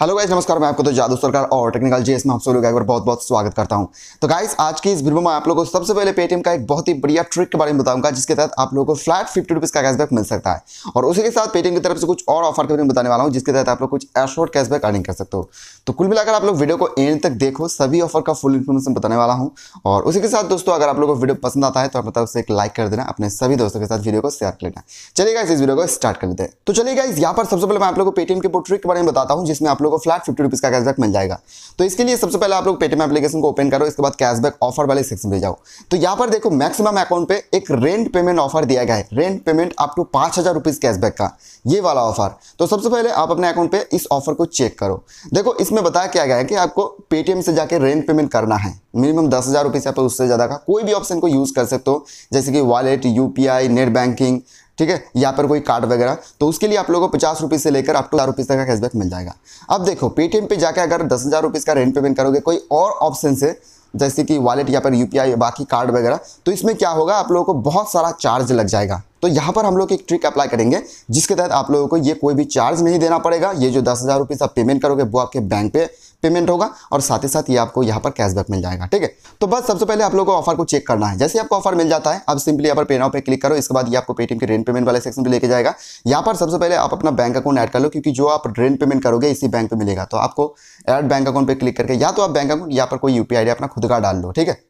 Hello guys नमस्कार, मैं आपको तो जादू सरकार और टेक्निकल जेएस में आप सब लोग एक बार बहुत बहुत स्वागत करता हूँ। तो गाइस आज की इस वीडियो में आप लोगों को सबसे पहले पेटीएम का एक बहुत ही बढ़िया ट्रिक के बारे में बताऊँगा, जिसके तहत आप लोगों को फ्लैट फिफ्टी रुपीज़ का कैशबैक मिल सकता है। और उसी के साथ पेटीएम की तरफ़ से कुछ और ऑफ़र के बारे में बताने वाला हूँ, जिसके तहत आप लोग कुछ एशोर्ट कैशबैक अर्निंग कर सकते हो। तो कुल मिलाकर आप लोग वीडियो को एंड तक देखो, सभी ऑफ़र का फुल इन्फॉर्मेशन बताने वाला हूँ। और उसी के साथ दोस्तों, अगर आप लोगों को वीडियो पसंद आता है तो आप बताओ एक लाइक कर देना, अपने सभी दोस्तों के साथ वीडियो को शेयर कर लेना। चलिए गाइस इस वीडियो को स्टार्ट कर लेते हैं। तो चलिए गाइस यहाँ पर सबसे पहले मैं आप लोगों को पेटीएम के ट्रिक के बारे में बताता हूँ, जिसमें आप लोगों को फ्लैट फिफ्टी रुपीज़ का कैशबैक मिल जाएगा। तो इसके लिए सबसे पहले आप लोग पेटीएम एप्लीकेशन को ओपन करो, इसके बाद कैशबैक ऑफ़र वाले सेक्शन में जाओ। तो यहाँ पर देखो मैक्सिमम अकाउंट पे एक रेंट पेमेंट ऑफ़र दिया गया है। रेंट पेमेंट अप टू पाँच हज़ार रुपीज़ कैशबैक का, ये वाला ऑफ़र तो सबसे पहले आप अपने अकाउंट पे इस ऑफ़र को चेक करो। देखो, इसमें बताया क्या गया है कि आपको पेटीएम से जाके रेंट पेमेंट करना है। मिनिमम दस हज़ार रुपये से उससे ज़्यादा का कोई भी ऑप्शन को यूज़ कर सकते हो, जैसे कि वॉलेट यूपीआई नेट बैंकिंग ठीक है? या पर कोई कार्ड वगैरह तो उसके लिए आप लोगों को पचास रुपये से लेकर आप टू हज़ार रुपीज़ तक का कैशबैक मिल जाएगा। अब देखो पेटीएम पे जाकर अगर दस हज़ार रुपीज़ का रेंट पेमेंट करोगे, कोई और ऑप्शन से जैसे कि वॉलेट या पर यूपीआई बाकी कार्ड वगैरह तो इसमें क्या होगा, आप लोगों को बहुत सारा चार्ज लग जाएगा। तो यहाँ पर हम लोग एक ट्रिक अप्लाई करेंगे, जिसके तहत आप लोगों को ये कोई भी चार्ज नहीं देना पड़ेगा। ये जो दस हज़ार रुपये आप पेमेंट करोगे, वो आपके बैंक पे पेमेंट होगा और साथ ही साथ ये आपको यहाँ पर कैशबैक मिल जाएगा, ठीक है? तो बस सबसे पहले आप लोगों को ऑफ़र को चेक करना है। जैसे आपको ऑफ़र मिल जाता है, आप सिंपली यहाँ पर पेनाओ पे क्लिक करो, इसके बाद ये आपको पेटीएम के रेन पेमेंट वाले सेक्शन पर लेके जाएगा। यहाँ पर सबसे पहले आप अपना बैंक अकाउंट ऐड कर लो, क्योंकि जो आप रेन पेमेंट करोगे, इसी बैंक पर मिलेगा। तो आपको एड बैंक अकाउंट पर क्लिक करके या तो आप बैंक अकाउंट या पर कोई यूपीआई अपना खुद का डाल लो, ठीक है?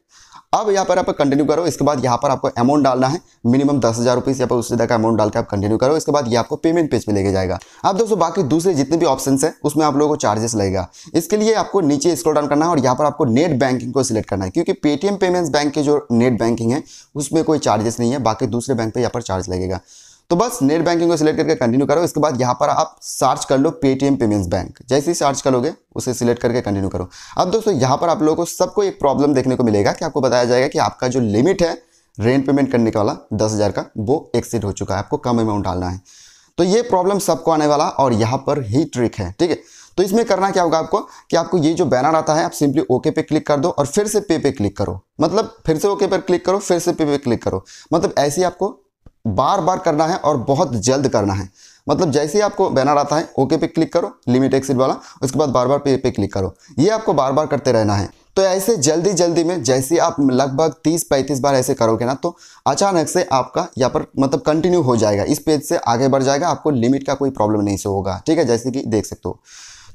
अब यहाँ पर आप कंटिन्यू करो, इसके बाद यहाँ पर आपको अमाउंट डालना है मिनिमम दस हज़ार रुपीज़ यहाँ पर उससे ज़्यादा अमाउंट डाल के आप कंटिन्यू करो, इसके बाद ये आपको पेमेंट पेज पे लेके जाएगा। अब दोस्तों, बाकी दूसरे जितने भी ऑप्शन है, उसमें आप लोगों को चार्जेस लगेगा। इसके लिए आपको नीचे स्क्रॉल डाउन करना है और यहाँ पर आपको नेट बैंकिंग को सिलेक्ट करना है, क्योंकि पेटीएम पेमेंट्स बैंक के जो नेट बैंकिंग है, उसमें कोई चार्जेस नहीं है, बाकी दूसरे बैंक पर यहाँ पर चार्ज लगेगा। तो बस नेट बैंकिंग को सिलेक्ट करके कंटिन्यू करो। इसके बाद यहाँ पर आप सर्च कर लो पेटीएम पेमेंट्स बैंक जैसे ही सर्च करोगे, उसे सिलेक्ट करके कंटिन्यू करो। अब दोस्तों, यहाँ पर आप लोगों को सबको एक प्रॉब्लम देखने को मिलेगा कि आपको बताया जाएगा कि आपका जो लिमिट है रेंट पेमेंट करने का वाला, दस हज़ार का, वो एक्सीड हो चुका है। आपको कम अमाउंट डालना है। तो ये प्रॉब्लम सबको आने वाला और यहाँ पर ही ट्रिक है, ठीक है? तो इसमें करना क्या होगा आपको कि आपको ये जो बैनर आता है, आप सिंपली ओके पे क्लिक कर दो और फिर से पे पे क्लिक करो। मतलब फिर से ओके पर क्लिक करो, फिर से पे पे क्लिक करो। मतलब ऐसे ही आपको बार बार करना है और बहुत जल्द करना है। मतलब जैसे ही आपको बैनर आता है, ओके पे क्लिक करो, लिमिट एक्सिट वाला, उसके बाद बार बार पे पे क्लिक करो। ये आपको बार बार करते रहना है। तो ऐसे जल्दी जल्दी में, जैसे आप लगभग 30-35 बार ऐसे करोगे ना तो अचानक से आपका यहाँ पर मतलब कंटिन्यू हो जाएगा। इस पेज से आगे बढ़ जाएगा, आपको लिमिट का कोई प्रॉब्लम नहीं से होगा। ठीक है, जैसे कि देख सकते हो।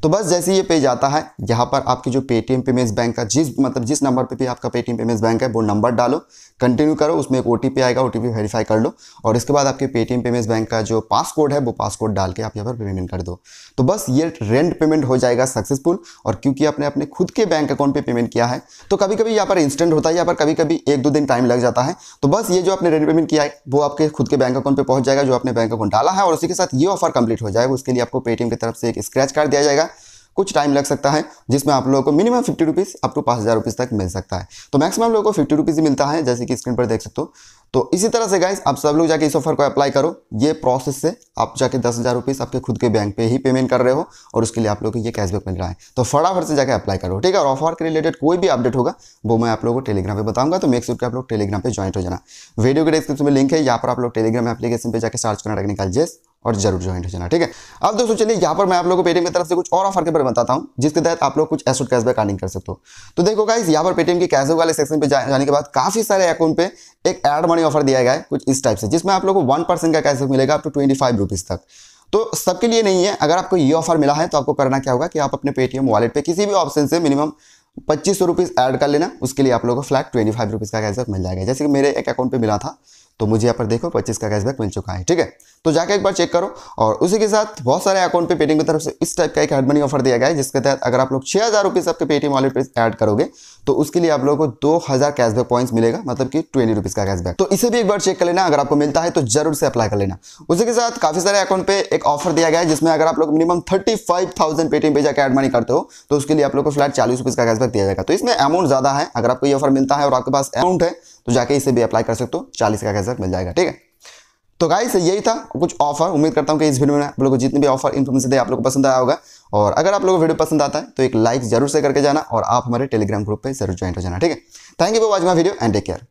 तो बस जैसे ये पेज आता है, यहाँ पर आपकी जो पेटीएम पेमेंट्स बैंक का जिस मतलब जिस नंबर पे भी आपका पेटीएम पेमेंट्स बैंक है, वो नंबर डालो कंटिन्यू करो, उसमें एक ओटीपी आएगा ओटीपी वेरीफाई कर लो, और इसके बाद आपके पेटीएम पेमेंट्स बैंक का जो पासकोड है, वो पासकोड डाल के आप यहाँ पर पेमेंट कर दो। तो बस ये रेंट पेमेंट हो जाएगा सक्सेसफुल और क्योंकि आपने अपने खुद के बैंक अकाउंट पर पेमेंट किया है तो कभी कभी यहाँ पर इंस्टेंट होता है, यहाँ पर कभी कभी एक दो दिन टाइम लग जाता है। तो बस ये जो आपने रेंट पेमेंट किया है, वो आपके खुद के बैंक अकाउंट पर पहुँच जाएगा, जो आपने बैंक अकाउंट डाला है, और उसी के साथ ये ऑफ़र कंप्लीट हो जाएगा, उसके लिए आपको पेटीएम की तरफ़ से एक स्क्रैच कार्ड दिया जाएगा कुछ टाइम लग सकता है, जिसमें आप लोगों को minimum fifty rupees up to पाँच हज़ार रुपीज़ तक मिल सकता है। तो मैक्सिमम लोगों को फिफ्टी रुपीज़ ही मिलता है, जैसे कि स्क्रीन पर देख सकते हो। तो इसी तरह से गाइस आप सब लोग जाके इस ऑफ़र को अप्लाई करो। ये प्रोसेस से आप जाके दस हज़ार रुपीज़ आपके खुद के बैंक पे ही पेमेंट कर रहे हो और उसके लिए आप लोगों को ये कैशबैक मिल रहा है। तो फटाफट से जाकर अप्लाई करो, ठीक है? और ऑफ़र के रिलेटेड कोई भी अपडेट होगा, वो मैं आप लोगों को टेलीग्राम पे बताऊँगा तो मेक श्योर आप लोग टेलीग्राम पे ज्वाइन हो जाना। वीडियो के डिस्क्रिप्शन में लिंक है, यहाँ पर आप लोग टेलीग्राम एप्लीकेशन पर जाकर सर्च करना टेक्निकल जेस और ज़रूर ज्वाइन हो जाना, ठीक है? अब दोस्तों चलिए, यहाँ पर मैं आप लोगों को पेटीएम की तरफ़ से कुछ और ऑफ़र के बारे में बताता हूँ, जिसके तहत आप लोग कुछ एसोट कैशबैक अर्निंग कर सकते हो। तो देखो गाइस यहाँ पर पेटीएम के कैशबैक वाले सेक्शन पे जाने के बाद काफ़ी सारे अकाउंट पे एक एड मनी ऑफ़र दिया गया है, कुछ इस टाइप से, जिसमें आप लोग को वन का कैशबैक मिलेगा अप ट्वेंटी फाइव तक। तो सबके लिए नहीं है, अगर आपको ये ऑफ़र मिला है तो आपको करना क्या होगा कि आप अपने पेटीएम वॉलेट पर किसी भी ऑप्शन से मिनिमम पच्चीस सौ रुपीज़ ऐड कर लेना, उसके लिए आप लोगों को फ्लैट ट्वेंटी फाइव रुपीज़ का कैशबैक मिल जाएगा। जैसे कि मेरे एक अकाउंट पे मिला था तो मुझे यहाँ पर देखो, पच्चीस का कैशबैक मिल चुका है, ठीक है? तो जाके एक बार चेक करो और उसी के साथ बहुत सारे अकाउंट पे पेटीएम की तरफ़ से इस टाइप का एक एड मनी ऑफ़र दिया गया है, जिसके तहत अगर आप लोग छह हज़ार रुपीज़ आपके पेटीएम वॉलेट ऐड करोगे तो उसके लिए आप लोगों को दो हज़ार कैशबैक पॉइंट्स मिलेगा मतलब कि ट्वेंटी रुपीज़ का कैशबैक तो इसे भी एक बार चेक कर लेना, अगर आपको मिलता है तो ज़रूर से अप्लाई कर लेना। उसी के साथ काफ़ी सारे अकाउंट पे एक ऑफ़र दिया गया है, जिसमें अगर आप लोग minimum thirty five thousand Paytm पे जाकर एड मनी करते हो तो उसके लिए आप लोग को फ्लैट चालीस रुपीज़ का कैशबैक दिया जाएगा। तो इसमें अमाउंट ज़्यादा है, अगर आपको ये ऑफ़र मिलता है और आपके पास अमाउंट है तो जाके इसे भी अप्लाई कर सकते हो। चालीस का कैसे मिल जाएगा, ठीक है? तो गाई गाइस यही था। कुछ ऑफ़र उम्मीद करता हूँ कि इस वीडियो में आप लोगों को जितने भी ऑफ़र इन्फॉर्मेशन थे, आप लोगों को पसंद आया होगा। और अगर आप लोगों को वीडियो पसंद आता है तो एक लाइक ज़रूर से करके जाना और आप हमारे टेलीग्राम ग्रुप पर ज़रूर ज्वाइन हो जाना, ठीक है? Thank you for watch my video and take care